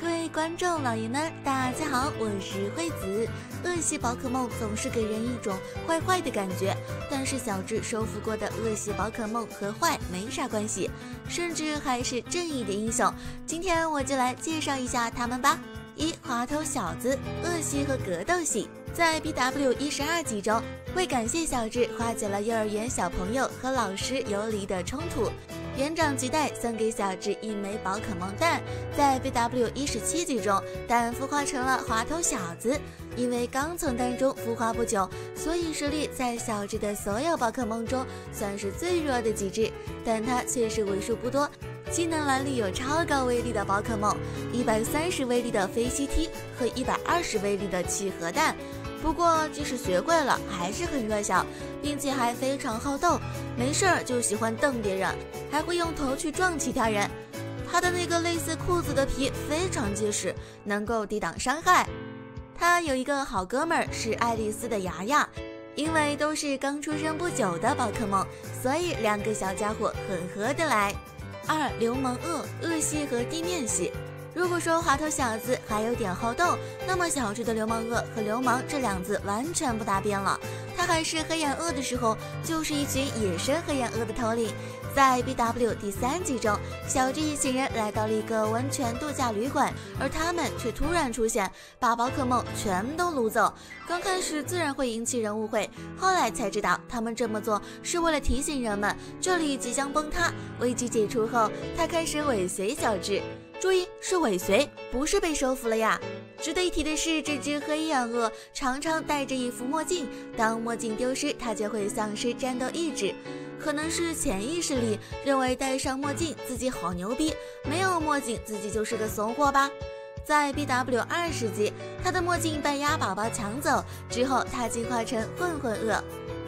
各位观众老爷们，大家好，我是惠子。恶系宝可梦总是给人一种坏坏的感觉，但是小智收服过的恶系宝可梦和坏没啥关系，甚至还是正义的英雄。今天我就来介绍一下他们吧。一滑头小子，恶系和格斗系，在 BW 一十二集中，为感谢小智化解了幼儿园小朋友和老师游离的冲突。园长吉代送给小智一枚宝可梦蛋，在 BW 一十七集中，蛋孵化成了滑头小子。因为刚从蛋中孵化不久，所以实力在小智的所有宝可梦中算是最弱的几只，但它却是为数不多技能栏里有超高威力的宝可梦，一百三十威力的飞吸踢和一百二十威力的气核弹。不过，即使学会了，还是很弱小，并且还非常好斗，没事儿就喜欢瞪别人，还会用头去撞其他人。他的那个类似裤子的皮非常结实，能够抵挡伤害。他有一个好哥们儿是爱丽丝的牙牙，因为都是刚出生不久的宝可梦，所以两个小家伙很合得来。二流氓鳄鳄系和地面系。如果说滑头小子还有点好斗，那么小智的流氓鳄和流氓这两字完全不搭边了。他还是黑眼鳄的时候，就是一群野生黑眼鳄的头领。在 BW 第三集中，小智一行人来到了一个温泉度假旅馆，而他们却突然出现，把宝可梦全都掳走。刚开始自然会引起人误会，后来才知道他们这么做是为了提醒人们这里即将崩塌。危机解除后，他开始尾随小智。注意，是尾随，不是被收服了呀。值得一提的是，这只黑眼鳄常常戴着一副墨镜，当墨镜丢失，它就会丧失战斗意志。可能是潜意识里认为戴上墨镜自己好牛逼，没有墨镜自己就是个怂货吧。在 BW 二十级，它的墨镜被鸭宝宝抢走之后，它进化成混混鳄。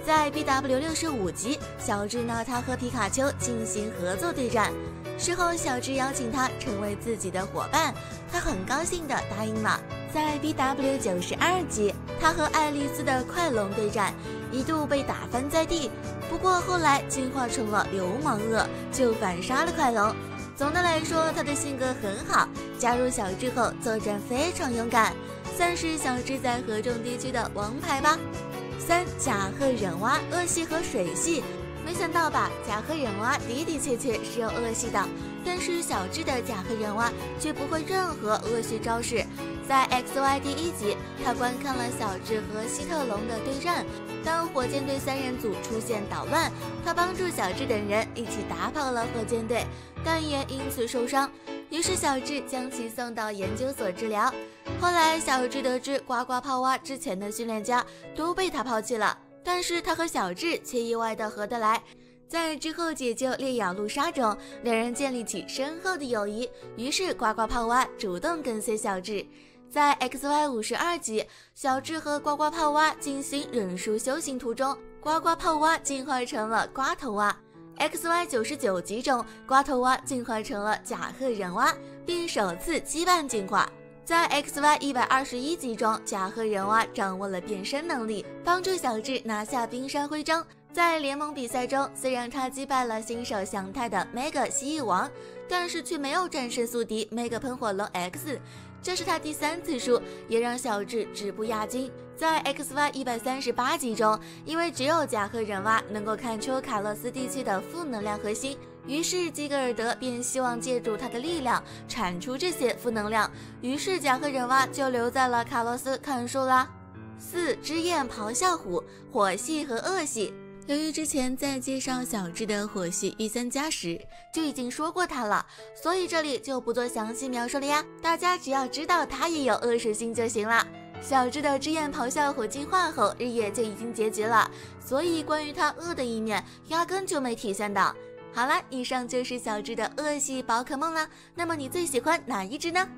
在 BW 六十五级，小智呢他和皮卡丘进行合作对战。事后，小智邀请他成为自己的伙伴，他很高兴地答应了。在 BW 九十二级，他和爱丽丝的快龙对战，一度被打翻在地，不过后来进化成了流氓鳄，就反杀了快龙。总的来说，他的性格很好，加入小智后作战非常勇敢，算是小智在合众地区的王牌吧。三甲贺忍蛙恶系和水系。没想到吧，甲贺忍蛙的的确确是有恶系的，但是小智的甲贺忍蛙却不会任何恶系招式。在 X Y 第一集，他观看了小智和希特龙的对战，当火箭队三人组出现捣乱，他帮助小智等人一起打跑了火箭队，但也因此受伤。于是小智将其送到研究所治疗。后来小智得知呱呱泡蛙之前的训练家都被他抛弃了。但是他和小智却意外的合得来，在之后解救烈咬陆鲨中，两人建立起深厚的友谊。于是呱呱泡蛙主动跟随小智，在 X Y 五十二集，小智和呱呱泡蛙进行忍术修行途中，呱呱泡蛙进化成了瓜头蛙。X Y 九十九集中，瓜头蛙进化成了甲贺忍蛙，并首次羁绊进化。在 X Y 一百二十一集中，甲贺忍蛙掌握了变身能力，帮助小智拿下冰山徽章。在联盟比赛中，虽然他击败了新手祥太的 Mega 蜥蜴王，但是却没有战胜宿敌 Mega 喷火龙 X，这是他第三次输，也让小智止步亚军。在 X Y 一百三十八集中，因为只有甲贺忍蛙能够看出卡洛斯地区的负能量核心。于是基格尔德便希望借助他的力量铲除这些负能量，于是甲和忍蛙就留在了卡洛斯看书啦。四之焰咆哮虎火系和恶系，由于之前在介绍小智的火系御三家时就已经说过他了，所以这里就不做详细描述了呀。大家只要知道他也有恶属性就行了。小智的之焰咆哮虎进化后，日夜就已经结局了，所以关于他恶的一面压根就没体现到。好了，以上就是小智的恶系宝可梦了。那么你最喜欢哪一只呢？